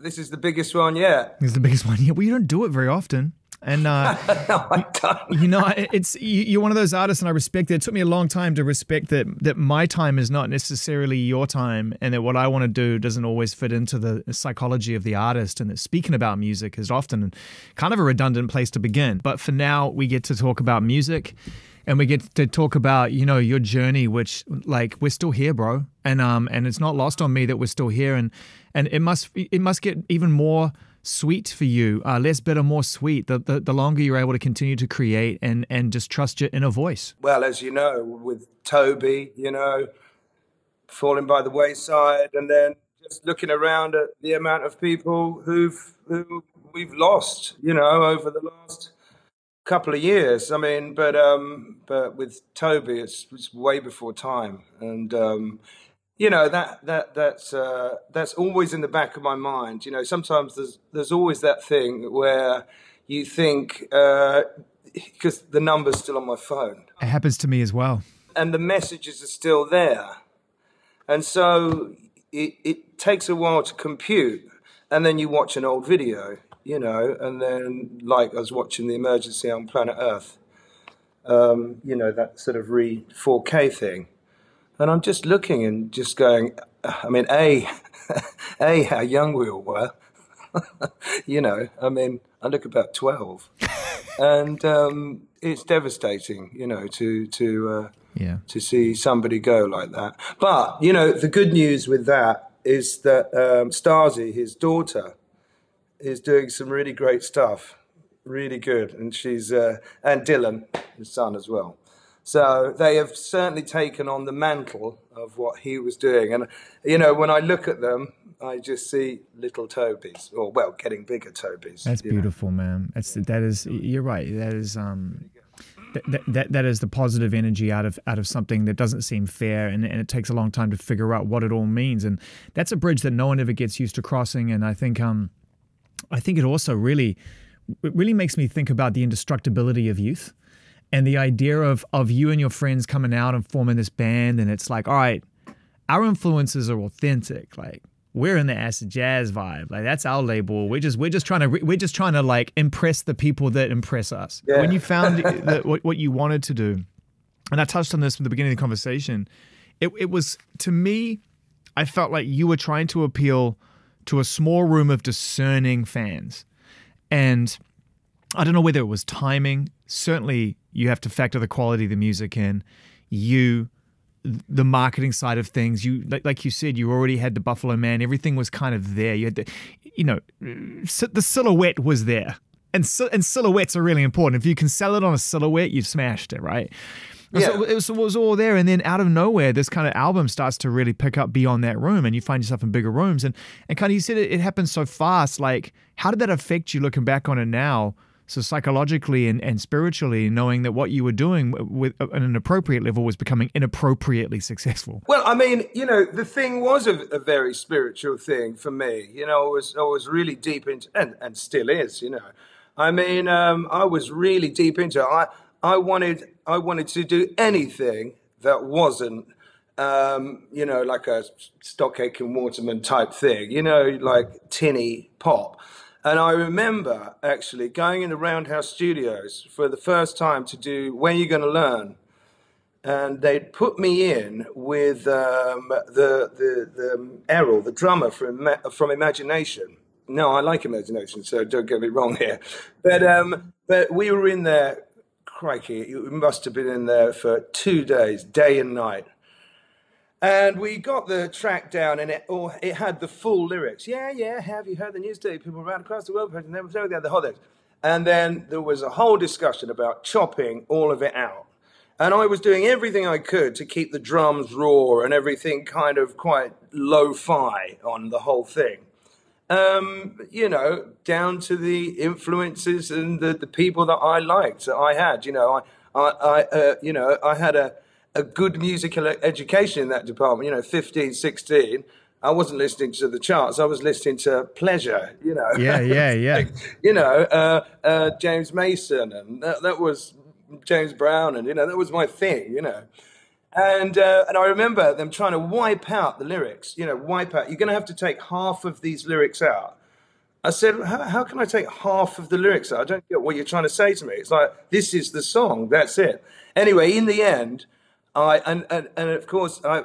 this is the biggest one yet. It's the biggest one. Yeah, well, you don't do it very often. And uh, no, I don't. you know, it's you're one of those artists, and I respect it. It took me a long time to respect that that my time is not necessarily your time, and that what I want to do doesn't always fit into the psychology of the artist. And that speaking about music is often kind of a redundant place to begin. But for now, we get to talk about music and we get to talk about you know your journey which like we're still here bro. And um and it's not lost on me that we're still here. And and it must it must get even more sweet for you uh, less bitter more sweet the, the the longer you're able to continue to create and and just trust your inner voice. Well as you know with toby you know falling by the wayside and then just looking around at the amount of people who've who we've lost you know over the last couple of years. I mean, but um, but with Toby, it's, it's way before time, and um, you know that that that's uh, that's always in the back of my mind. You know, sometimes there's there's always that thing where you think because uh, the number's still on my phone. It happens to me as well, and the messages are still there, and so it, it takes a while to compute, and then you watch an old video you know, and then like I was watching the emergency on Planet Earth, um, you know, that sort of re 4K thing. And I'm just looking and just going, I mean, A, A, how young we all were. you know, I mean, I look about 12. and um, it's devastating, you know, to, to, uh, yeah. to see somebody go like that. But, you know, the good news with that is that um, Stasi, his daughter, is doing some really great stuff, really good, and she's uh, and Dylan, his son as well. So they have certainly taken on the mantle of what he was doing, and you know when I look at them, I just see little Tobys, or well, getting bigger Tobys. That's beautiful, know. man. That's that is. You're right. That is um. That, that that is the positive energy out of out of something that doesn't seem fair and, and it takes a long time to figure out what it all means and that's a bridge that no one ever gets used to crossing and I think um I think it also really it really makes me think about the indestructibility of youth and the idea of of you and your friends coming out and forming this band. And it's like all right our influences are authentic. Like we're in the acid jazz vibe. Like that's our label. We're just we're just trying to we're just trying to like impress the people that impress us. Yeah. when you found the, what, what you wanted to do and i touched on this from the beginning of the conversation it, it was to me i felt like you were trying to appeal to a small room of discerning fans. And I don't know whether it was timing. Certainly, you have to factor the quality of the music in. You, the marketing side of things. You, like, you said, you already had the Buffalo Man. Everything was kind of there. You had the, you know, the silhouette was there, and and silhouettes are really important. If you can sell it on a silhouette, you've smashed it, right? Yeah. So it, was, it was all there, and then out of nowhere, this kind of album starts to really pick up beyond that room, and you find yourself in bigger rooms, and and kind of you said it, it happens so fast. Like, how did that affect you looking back on it now? So psychologically and, and spiritually, knowing that what you were doing with at an appropriate level was becoming inappropriately successful. Well, I mean, you know, the thing was a, a very spiritual thing for me. You know, I was I was really deep into, and and still is. You know, I mean, um, I was really deep into. It. I I wanted I wanted to do anything that wasn't um, you know, like a Stock Aitken Waterman type thing, you know, like tinny pop. And I remember actually going into Roundhouse Studios for the first time to do When You're Gonna Learn. And they'd put me in with um, the, the, the Errol, the drummer from, from Imagination. No, I like Imagination, so don't get me wrong here. But, um, but we were in there crikey, we must have been in there for two days, day and night. And we got the track down, and it, oh, it had the full lyrics. Yeah, yeah, have you heard the news today? People around across the world, and there was the whole thing. And then there was a whole discussion about chopping all of it out. And I was doing everything I could to keep the drums raw and everything kind of quite lo fi on the whole thing um, you know, down to the influences and the, the people that I liked that I had. You know, I, I, I uh, you know, I had a, a good musical education in that department. You know, 15, 16. I wasn't listening to the charts. I was listening to pleasure. You know. Yeah, yeah, yeah. you know, uh, uh, James Mason, and that, that was James Brown, and you know, that was my thing. You know. And, uh, and I remember them trying to wipe out the lyrics, you know, wipe out. You're going to have to take half of these lyrics out. I said, how, how can I take half of the lyrics? out? I don't get what you're trying to say to me. It's like, this is the song, that's it. Anyway, in the end, I, and, and, and of course, I,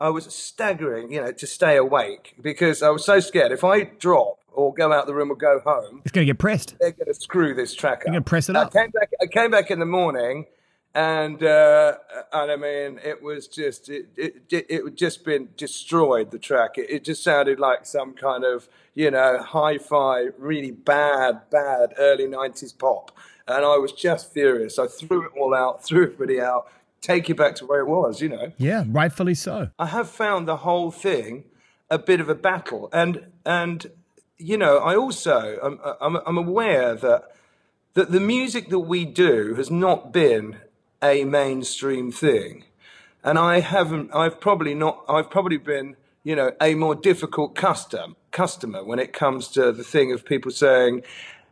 I was staggering, you know, to stay awake because I was so scared. If I drop or go out the room or go home, it's going to get pressed. They're going to screw this track up. You're going to press it up. I came back. I came back in the morning, and uh, and I mean, it was just it it it, it just been destroyed. The track. It, it just sounded like some kind of you know hi-fi, really bad, bad early '90s pop. And I was just furious. I threw it all out, threw everybody out, take you back to where it was, you know. Yeah, rightfully so. I have found the whole thing a bit of a battle, and and you know, I also I'm I'm, I'm aware that that the music that we do has not been a mainstream thing, and I haven't. I've probably not. I've probably been you know a more difficult custom customer when it comes to the thing of people saying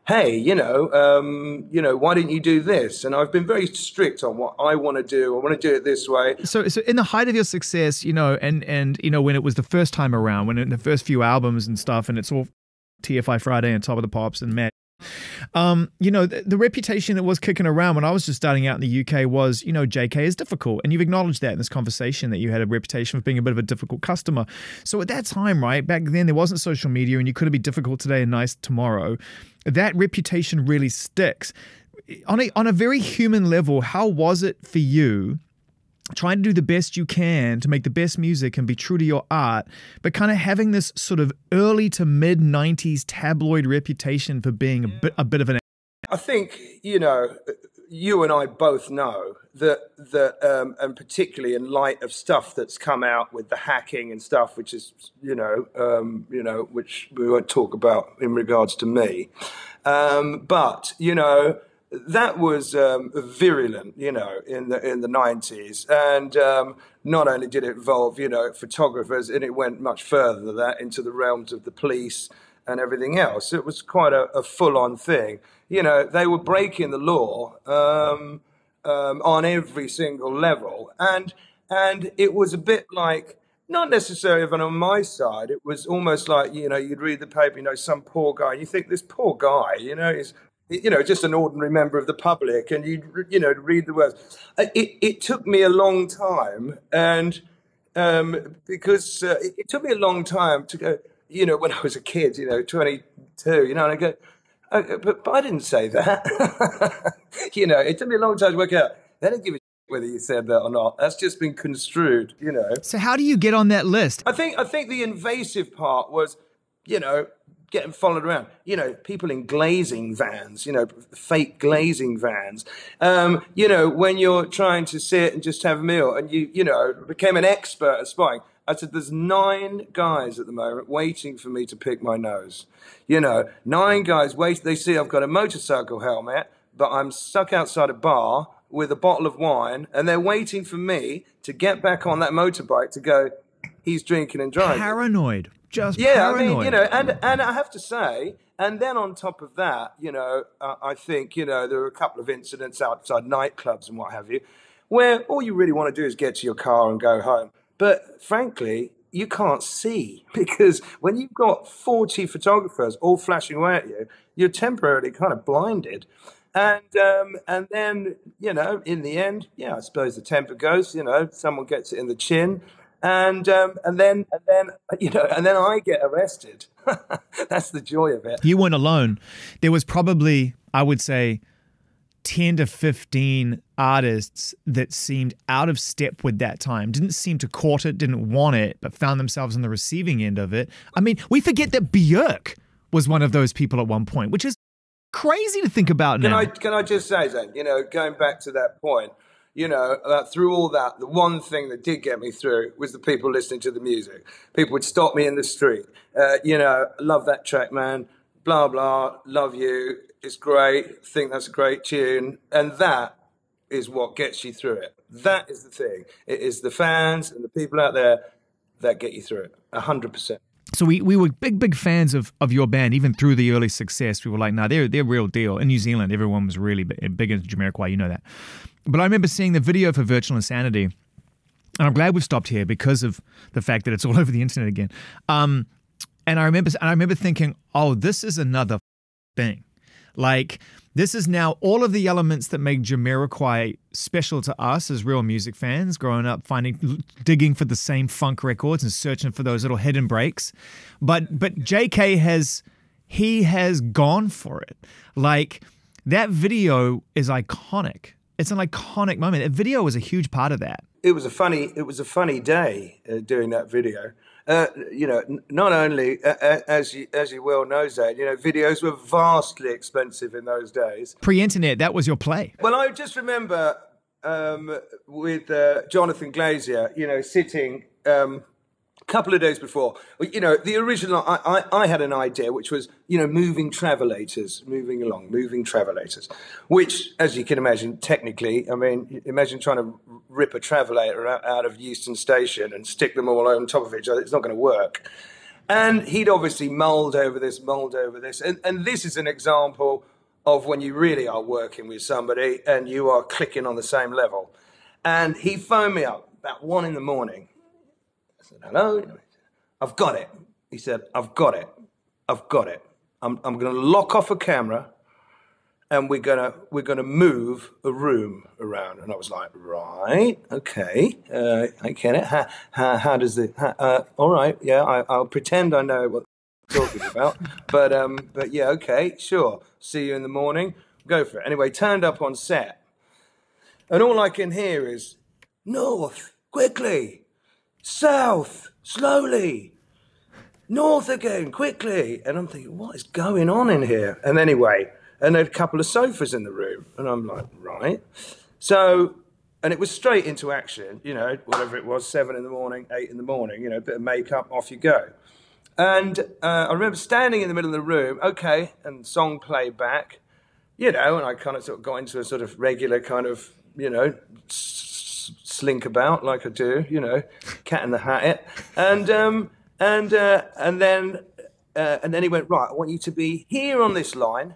hey, you know, um, you know, why didn't you do this? And I've been very strict on what I want to do. I want to do it this way. So, so in the height of your success, you know, and and you know, when it was the first time around, when in the first few albums and stuff, and it's all TFI Friday and Top of the Pops and Matt um, you know, the, the, reputation that was kicking around when I was just starting out in the UK was, you know, JK is difficult. And you've acknowledged that in this conversation that you had a reputation of being a bit of a difficult customer. So at that time, right, back then there wasn't social media and you couldn't be difficult today and nice tomorrow. That reputation really sticks. On a, on a very human level, how was it for you trying to do the best you can to make the best music and be true to your art, but kind of having this sort of early to mid 90s tabloid reputation for being a bit, a bit of an. I think, you know, you and I both know that, that um, and particularly in light of stuff that's come out with the hacking and stuff, which is, you know, um, you know, which we won't talk about in regards to me. Um, but, you know, that was um, virulent, you know, in the in the nineties, and um, not only did it involve, you know, photographers, and it went much further than that into the realms of the police and everything else. It was quite a, a full-on thing. You know, they were breaking the law um, um on every single level, and and it was a bit like not necessarily even on my side. It was almost like you know you'd read the paper, you know, some poor guy, and you think this poor guy, you know, is you know, just an ordinary member of the public, and you you know read the words. It it took me a long time, and um, because uh, it, it, took me a long time to go. You know, when I was a kid, you know, twenty two, you know, and I go, oh, but, but I didn't say that. you know, it took me a long time to work out. They don't give a whether you said that or not. That's just been construed, you know. So how do you get on that list? I think I think the invasive part was, you know, getting followed around. You know, people in glazing vans, you know, fake glazing vans. Um, you know, when you're trying to sit and just have a meal and you, you know, became an expert at spying. I said, there's nine guys at the moment waiting for me to pick my nose. You know, nine guys wait. They see I've got a motorcycle helmet, but I'm stuck outside a bar with a bottle of wine and they're waiting for me to get back on that motorbike to go, he's drinking and driving. Paranoid just yeah, paranoid. I mean, you know, and and I have to say, and then on top of that, you know, uh, I think you know there are a couple of incidents outside nightclubs and what have you, where all you really want to do is get to your car and go home. But frankly, you can't see because when you've got 40 photographers all flashing away at you, you're temporarily kind of blinded. And um, and then you know, in the end, yeah, I suppose the temper goes. You know, someone gets it in the chin, and um, and then and then you know and then I get arrested. That's the joy of it. You weren't alone. There was probably I would say. 10 to 15 artists that seemed out of step with that time, didn't seem to court it, didn't want it, but found themselves on the receiving end of it. I mean, we forget that Björk was one of those people at one point, which is crazy to think about can now. I, can I just say, Zane, you know, going back to that point, you know, uh, through all that, the one thing that did get me through was the people listening to the music. People would stop me in the street. Uh, you know, love that track, man. Blah, blah, love you. It's great. Think that's a great tune. And that is what gets you through it. That is the thing. It is the fans and the people out there that get you through it. 100%. So we, we were big, big fans of, of your band, even through the early success. We were like, nah, they're, they're real deal. In New Zealand, everyone was really big, big into Jamiroquai, you know that. But I remember seeing the video for Virtual Insanity, and I'm glad we've stopped here because of the fact that it's all over the internet again. Um, And I remember, and I remember thinking, oh, this is another thing. Like this is now all of the elements that make Jamiroquai special to us as real music fans, growing up, finding, digging for the same funk records and searching for those little hidden breaks. But but J.K. has he has gone for it. Like that video is iconic. It's an iconic moment. That video was a huge part of that. It was a funny. It was a funny day uh, doing that video. Uh, you know, not only uh, uh, as you as you well know, Zane, you know, videos were vastly expensive in those days. Pre-internet, that was your play. Well, I just remember um, with uh, Jonathan Glazer, you know, sitting. Um, couple of days before, you know, the original, I, I, I, had an idea which was, you know, moving travelators, moving along, moving travelators, which, as you can imagine, technically, I mean, imagine trying to rip a travelator out, out of Euston Station and stick them all on top of each other. It's not going to work. And he'd obviously mulled over this, mulled over this. And, and this is an example of when you really are working with somebody and you are clicking on the same level. And he phoned me up about one in the morning said, hello. I've got it. He said, I've got it. I've got it. I'm, I'm going to lock off a camera and we're going to we're going to move a room around. And I was like, right, okay, uh, I get it. How, how, how does it, how, uh, all right, yeah, I, will pretend I know what you're talking about. but, um, but yeah, okay, sure. See you in the morning. Go for it. Anyway, turned up on set. And all I can hear is, North, quickly, south, slowly, north again, quickly. And I'm thinking, what is going on in here? And anyway, and there's a couple of sofas in the room. And I'm like, right. So, and it was straight into action, you know, whatever it was, seven in the morning, eight in the morning, you know, a bit of makeup, off you go. And uh, I remember standing in the middle of the room, okay, and song played back, you know, and I kind of sort of got into a sort of regular kind of, you know, slink about like I do, you know, cat in the hat it. And um, and uh, and then uh, and then he went right. I want you to be here on this line,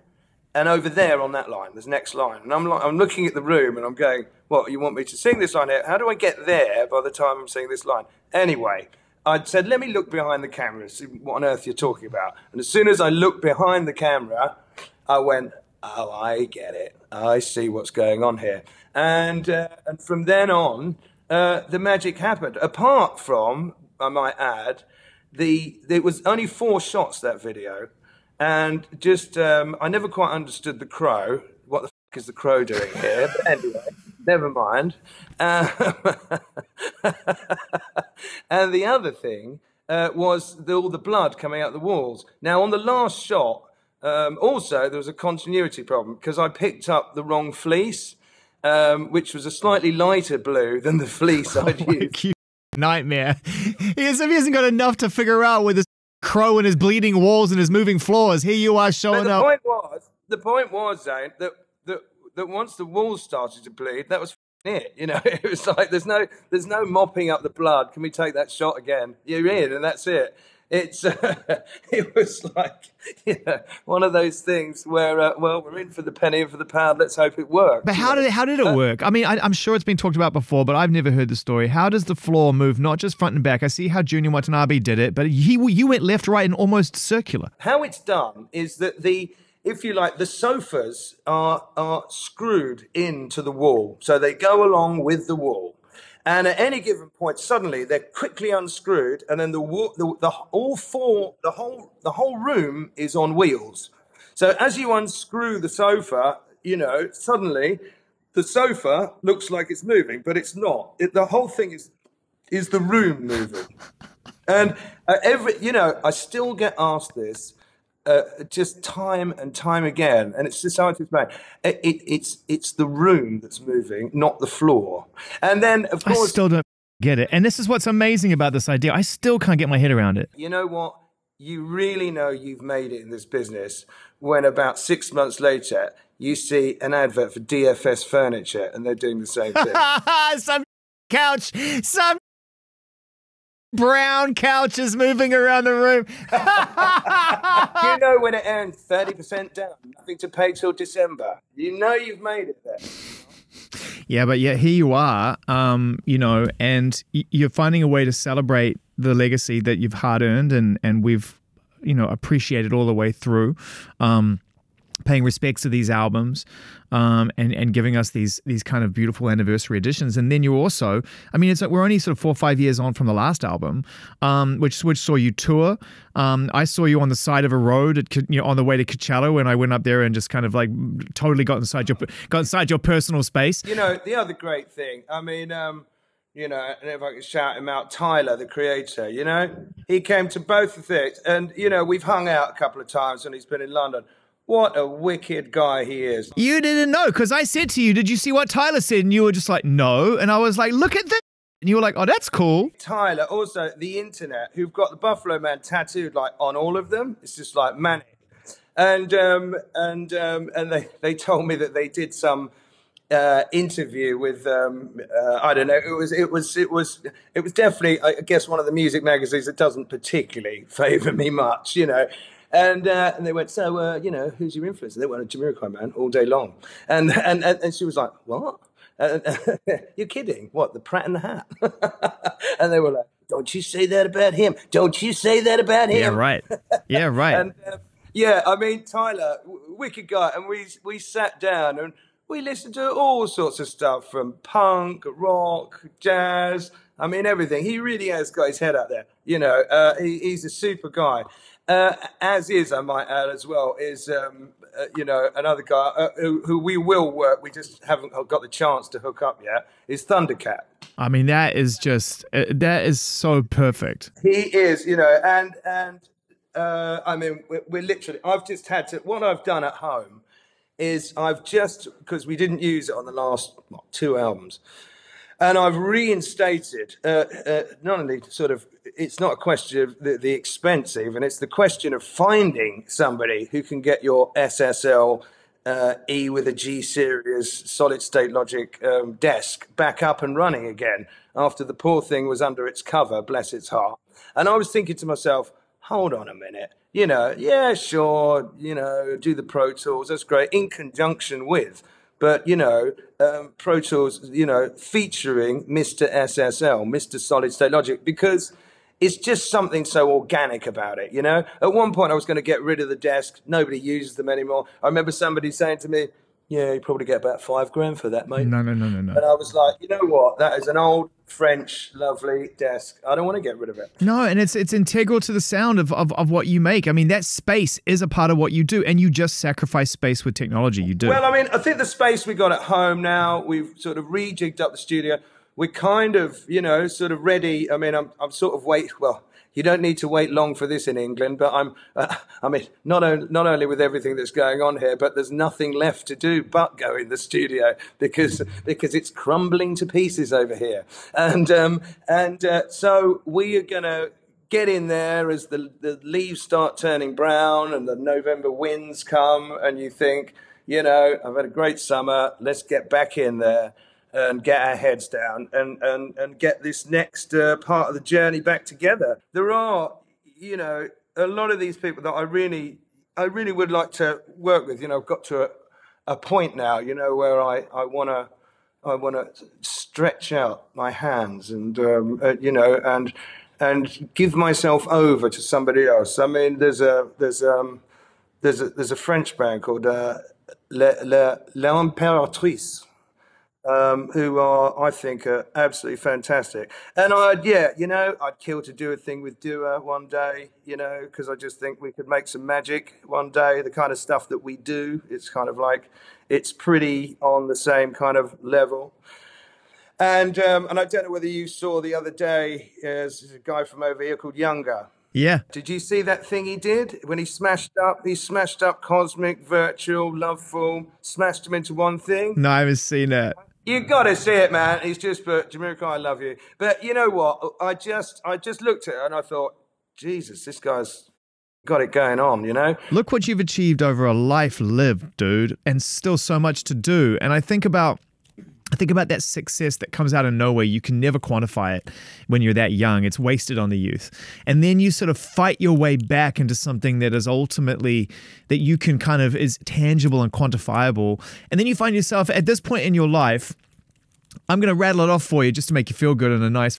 and over there on that line. There's next line, and I'm like, I'm looking at the room, and I'm going, what? You want me to sing this line? How do I get there by the time I'm singing this line? Anyway. I said, let me look behind the camera, see what on earth you're talking about. And as soon as I looked behind the camera, I went, oh, I get it. I see what's going on here. And, uh, and from then on, uh, the magic happened. Apart from, I might add, the it was only four shots that video, and just um, I never quite understood the crow. What the is the crow doing here? But anyway, never mind. Uh, and the other thing uh, was the, all the blood coming out the walls. Now on the last shot, um, also there was a continuity problem because I picked up the wrong fleece um, which was a slightly lighter blue than the fleece I'd oh used. Nightmare. He, has, he hasn't got enough to figure out with his crow and his bleeding walls and his moving floors. Here you are showing the up. Point was, the point was, Zane, that, that, that once the walls started to bleed, that was it. You know, it was like there's no there's no mopping up the blood. Can we take that shot again? You're in, and that's it it's uh, it was like you know, one of those things where uh, well we're in for the penny and for the pound. Let's hope it works but how did it, how did it work? I mean I, am sure it's been talked about before but i've never heard the story. How does the floor move not just front and back? I see how junior watanabe did it but he you went left right and almost circular. How it's done is that the if you like, the sofas are are screwed into the wall, so they go along with the wall. And at any given point, suddenly they're quickly unscrewed, and then the, the, the all four, the whole, the whole room is on wheels. So as you unscrew the sofa, you know, suddenly the sofa looks like it's moving, but it's not. It, the whole thing is is the room moving. And uh, every, you know, I still get asked this uh, just time and time again, and it's society's man. It, it, it's it's the room that's moving, not the floor. And then, of course, I still don't get it. And this is what's amazing about this idea. I still can't get my head around it. You know what? You really know you've made it in this business when about six months later you see an advert for DFS furniture and they're doing the same thing. some couch, some brown couches moving around the room. you know when it ends, 30% down, nothing to pay till December. You know you've made it there. Yeah, but yet here you are, um, you know, and you're finding a way to celebrate the legacy that you've hard earned, and and we've you know appreciated all the way through. Um, paying respects to these albums um, and and giving us these these kind of beautiful anniversary editions. And then you also, I mean, it's we're only sort of four or five years on from the last album, um, which which saw you tour. Um, I saw you on the side of a road at you know on the way to Coachella when I went up there and just kind of like totally got inside your got inside your personal space. You know, the other great thing. I mean. Um, you know, and if I could shout him out, Tyler, the creator, you know, he came to both of things. And, you know, we've hung out a couple of times when he's been in London. What a wicked guy he is. You didn't know because I said to you, Did you see what Tyler said? And you were just like, No. And I was like, Look at this. And you were like, Oh, that's cool. Tyler, also the internet, who've got the Buffalo Man tattooed like on all of them. It's just like manic. And um, and um, and they, they told me that they did some uh, interview with um, uh, I don't know. It was it was it was it was definitely I guess one of the music magazines that doesn't particularly favour me much, you know. And, uh, and they went, so, uh, you know, who's your influencer? They went, a Jamiroquai man all day long. And, and, and, and she was like, what? you're kidding. What, the Pratt and the Hat? and they were like, don't you say that about him. Don't you say that about him. Yeah, right. Yeah, right. and, uh, yeah, I mean, Tyler, w- wicked guy. And we, we sat down and we listened to all sorts of stuff from punk, rock, jazz. I mean, everything. He really has got his head out there. You know, uh, he, he's a super guy. Uh, as is, I might add as well, is um, uh, you know another guy uh, who, who, we will work. We just haven't got the chance to hook up yet. Is Thundercat. I mean, that is just uh, that is so perfect. He is, you know, and and uh, I mean, we're, we're literally. I've just had to. What I've done at home is I've just because we didn't use it on the last what, two albums and I've reinstated uh, uh, not only sort of it's not a question of the, the, expense even it's the question of finding somebody who can get your SSL uh, E with a G series solid state logic um, desk back up and running again after the poor thing was under its cover bless its heart. And I was thinking to myself hold on a minute you know yeah sure you know do the Pro Tools that's great in conjunction with but you know, um, Pro Tools, you know, featuring Mr. SSL, Mr. Solid State Logic, because it's just something so organic about it. You know, at one point I was going to get rid of the desk. Nobody uses them anymore. I remember somebody saying to me, yeah, you probably get about five grand for that, mate. No, no, no, no, no. And I was like, you know what? That is an old French, lovely desk. I don't want to get rid of it. No, and it's it's integral to the sound of, of, of what you make. I mean, that space is a part of what you do, and you just sacrifice space with technology. You do. Well, I mean, I think the space we got at home now, we've sort of rejigged up the studio. We're kind of, you know, sort of ready. I mean, I'm, I'm sort of wait. Well, you don't need to wait long for this in England. But I'm, uh, I mean, not, on, not only with everything that's going on here, but there's nothing left to do but go in the studio because because it's crumbling to pieces over here. And um, and uh, so we are going to get in there as the, the leaves start turning brown and the November winds come, and you think, you know, I've had a great summer. Let's get back in there and get our heads down and, and, and get this next uh, part of the journey back together. There are, you know, a lot of these people that I really, I really would like to work with. You know, I've got to a, a point now, you know, where I, I want to, I want to stretch out my hands and, um, uh, you know, and, and give myself over to somebody else. I mean, there's a, there's, um, there's a, there's a French band called, uh, L'Impératrice um, who are, I think, are absolutely fantastic. And I'd, yeah, you know, I'd kill to do a thing with Dua one day, you know, because I just think we could make some magic one day. The kind of stuff that we do, it's kind of like, it's pretty on the same kind of level. And um, and I don't know whether you saw the other day, there's a guy from over here called Younger. Yeah. Did you see that thing he did when he smashed up? He smashed up Cosmic, Virtual, Loveful, smashed them into one thing. No, I haven't seen it. You got to see it, man. He's just put Jamiroquai, I love you. But you know what? I just, I just looked at it and I thought, Jesus, this guy's got it going on. You know. Look what you've achieved over a life lived, dude, and still so much to do. And I think about think about that success that comes out of nowhere. You can never quantify it when you're that young. It's wasted on the youth. And then you sort of fight your way back into something that is ultimately that you can kind of is tangible and quantifiable. And then you find yourself at this point in your life, I'm going to rattle it off for you just to make you feel good in a nice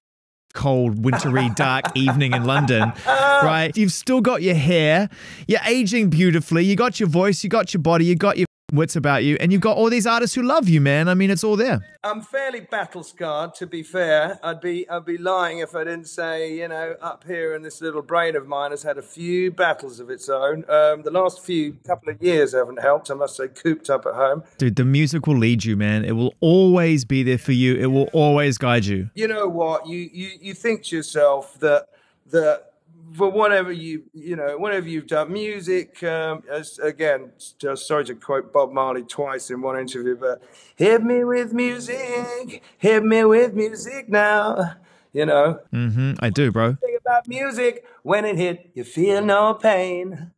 cold, wintry, dark evening in London, right? You've still got your hair, you're aging beautifully, you got your voice, you got your body, you got your wits about you, and you've got all these artists who love you, man. I mean, it's all there. I'm fairly battle scarred, to be fair. I'd be I'd be lying if I didn't say, you know, up here in this little brain of mine has had a few battles of its own. Um, the last few couple of years haven't helped. I must say, cooped up at home. Dude, the music will lead you, man. It will always be there for you. It will always guide you. You know what? You you you think to yourself that that for whatever you you know whatever you've done music um, as again just sorry to quote bob marley twice in one interview but hit me with music hit me with music now you know. Mm-hmm, i do bro. About music when it hit you feel no pain